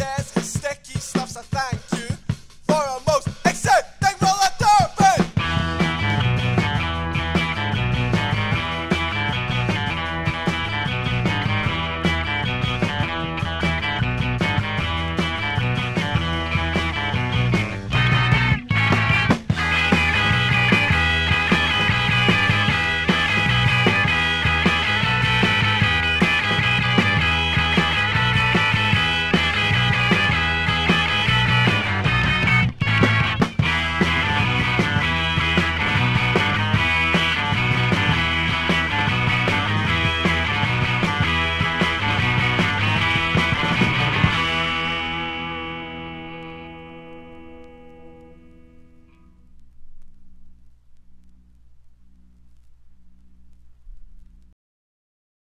says